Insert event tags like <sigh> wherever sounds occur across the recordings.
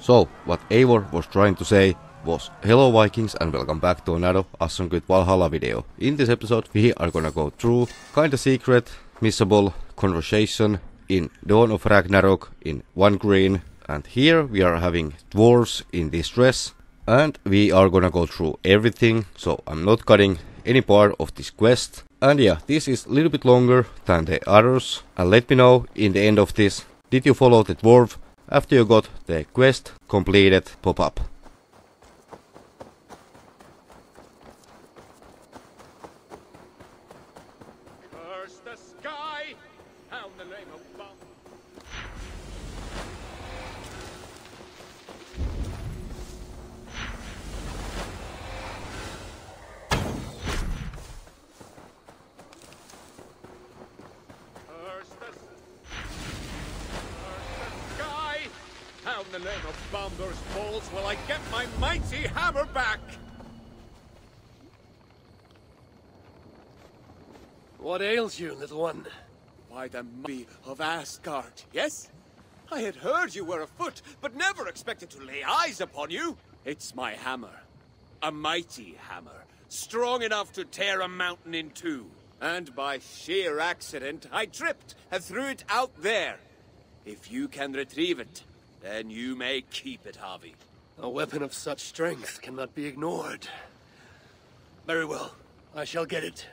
So, what Eivor was trying to say was Hello Vikings and welcome back to another Assassin's Valhalla video. In this episode we are gonna go through kinda secret, missable conversation in Dawn of Ragnarok in one green and here we are having dwarves in distress and we are gonna go through everything so I'm not cutting any part of this quest and yeah this is a little bit longer than the others and let me know in the end of this did you follow the dwarf after you got the quest completed pop up. Curse the sky! The name of How in the name of Baldur's balls will I get my mighty hammer back? What ails you, little one? By the mighty of Asgard, yes? I had heard you were afoot, but never expected to lay eyes upon you. It's my hammer. A mighty hammer. Strong enough to tear a mountain in two. And by sheer accident, I tripped and threw it out there. If you can retrieve it, then you may keep it, Havi. A weapon of such strength cannot be ignored. Very well. I shall get it.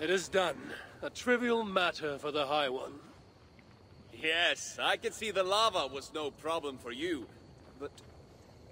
It is done. A trivial matter for the High One. Yes, I can see the lava was no problem for you. But...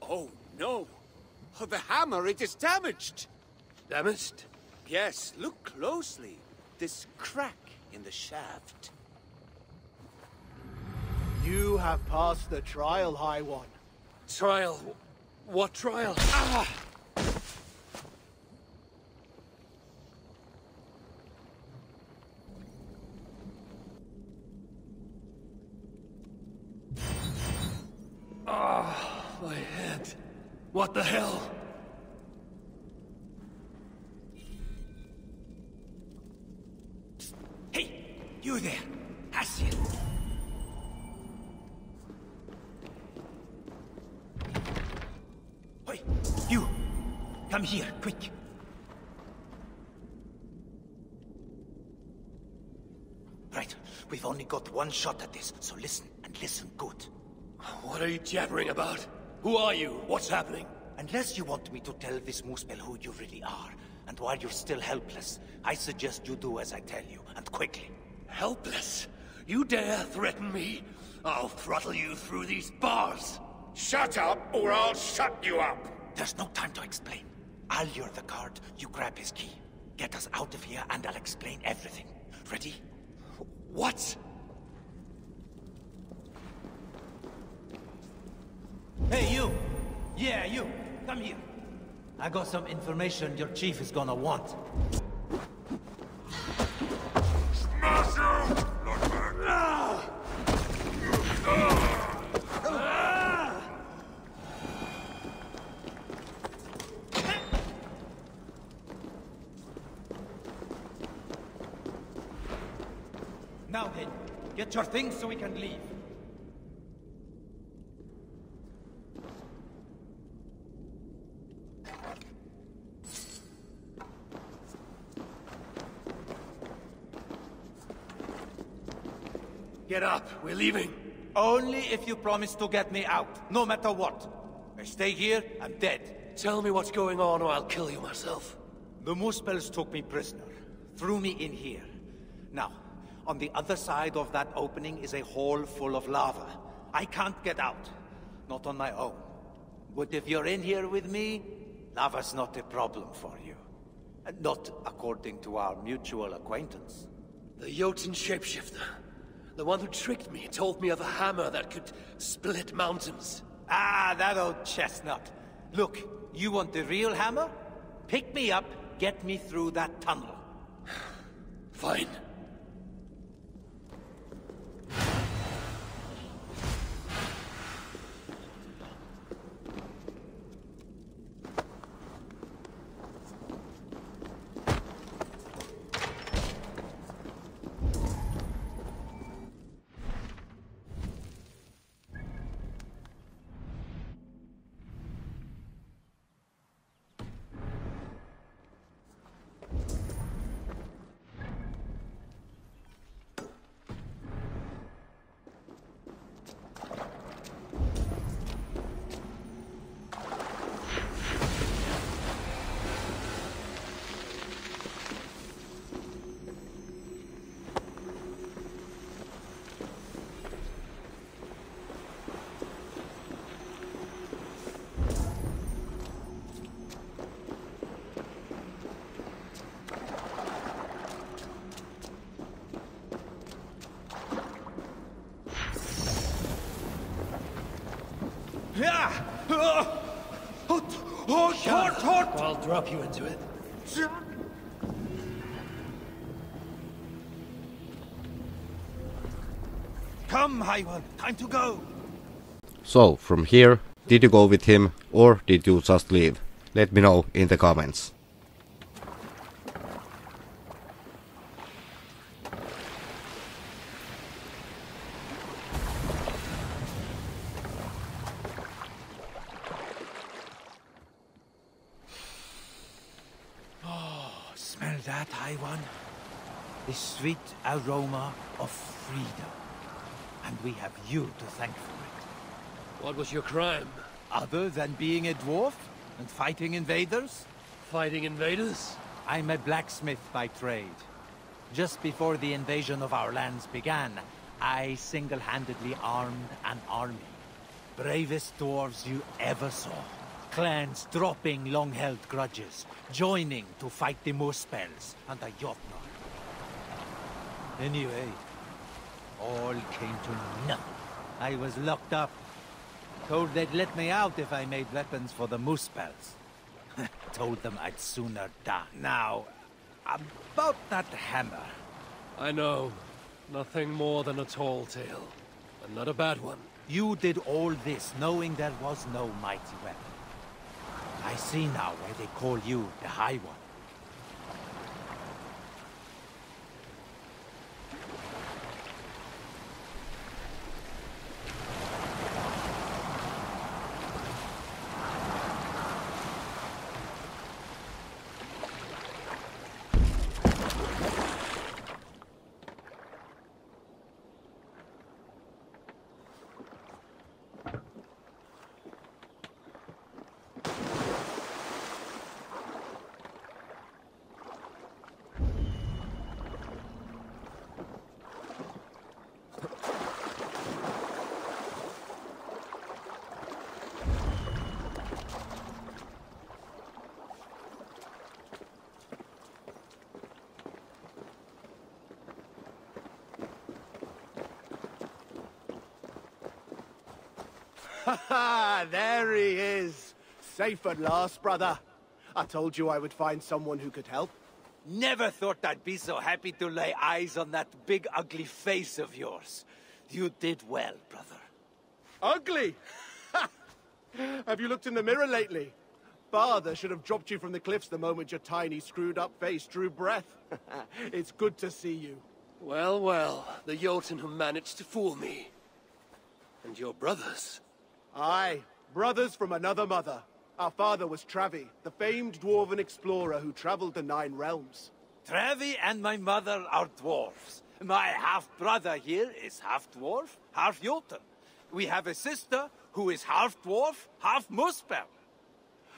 Oh, no. Oh, the hammer, it is damaged. Damaged? Yes, look closely. This crack in the shaft. You have passed the trial, High One. Trial? What trial? Ah! Ah, my head. What the hell? Come here, quick! Right, we've only got one shot at this, so listen, and listen good. What are you jabbering about? Who are you? What's happening? Unless you want me to tell this Muspel who you really are, and while you're still helpless, I suggest you do as I tell you, and quickly. Helpless? You dare threaten me? I'll throttle you through these bars! Shut up, or I'll shut you up! There's no time to explain. I'll lure the guard, you grab his key. Get us out of here, and I'll explain everything. Ready? What? Hey, you! Yeah, you! Come here. I got some information your chief is gonna want. Now then, get your things so we can leave. Get up, we're leaving. Only if you promise to get me out, no matter what. I stay here, I'm dead. Tell me what's going on or I'll kill you myself. The Muspels took me prisoner, threw me in here. Now, on the other side of that opening is a hall full of lava. I can't get out. Not on my own. But if you're in here with me, lava's not a problem for you. Not according to our mutual acquaintance. The Jotun shapeshifter. The one who tricked me, told me of a hammer that could split mountains. Ah, that old chestnut. Look, you want the real hammer? Pick me up, get me through that tunnel. <sighs> Fine. I'll drop you into it. Come, High One, time to go. So, from here, did you go with him or did you just leave? Let me know in the comments. That, High One? The sweet aroma of freedom. And we have you to thank for it. What was your crime? Other than being a dwarf and fighting invaders? Fighting invaders? I'm a blacksmith by trade. Just before the invasion of our lands began, I single-handedly armed an army. Bravest dwarves you ever saw. Clans dropping long-held grudges, joining to fight the Muspels and the Jotnar. Anyway, all came to nothing. I was locked up. Told they'd let me out if I made weapons for the Muspels. <laughs> Told them I'd sooner die. Now, about that hammer. I know. Nothing more than a tall tale. And not a bad one. You did all this knowing there was no mighty weapon. I see now why they call you the High One. <laughs> there he is. Safe at last, brother. I told you I would find someone who could help. Never thought I'd be so happy to lay eyes on that big ugly face of yours. You did well, brother. Ugly! <laughs> have you looked in the mirror lately? Father should have dropped you from the cliffs the moment your tiny, screwed-up face drew breath. <laughs> it's good to see you. Well, well, the Jotun who managed to fool me. And your brothers. Aye, brothers from another mother. Our father was Travi, the famed dwarven explorer who traveled the Nine Realms. Travi and my mother are dwarfs. My half-brother here is half-dwarf, half-Jotun. We have a sister who is half-dwarf, half-Muspel.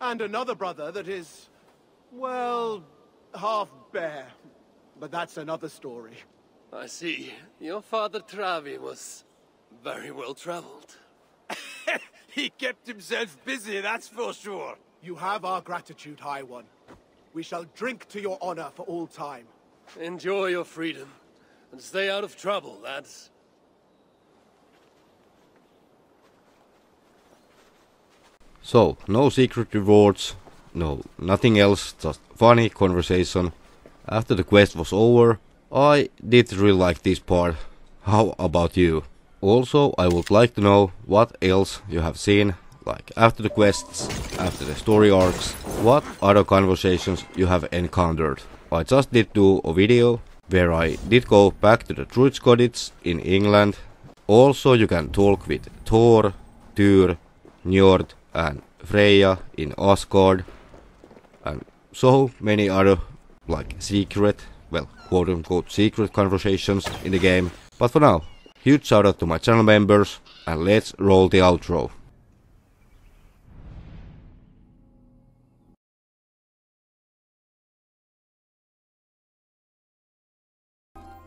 And another brother that is, well, half bear. But that's another story. I see. Your father Travi was very well traveled. He kept himself busy, that's for sure. You have our gratitude, High One. We shall drink to your honor for all time. Enjoy your freedom. And stay out of trouble, lads. So, no secret rewards, no nothing else, just funny conversation. After the quest was over, I did really like this part. How about you? Also, I would like to know what else you have seen, like after the quests, after the story arcs, what other conversations you have encountered. I just did do a video where I did go back to the Druid's Cottage in England. Also, you can talk with Thor, Tyr, Njord, and Freya in Asgard, and so many other like secret, well, quote unquote secret conversations in the game. But for now, huge shout out to my channel members, and let's roll the outro.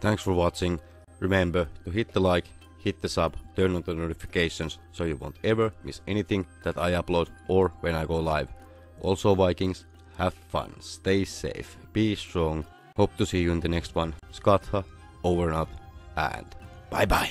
Thanks for watching. Remember to hit the like, hit the sub, turn on the notifications so you won't ever miss anything that I upload or when I go live. Also Vikings, have fun, stay safe, be strong. Hope to see you in the next one. Skatha, over and out, and bye bye.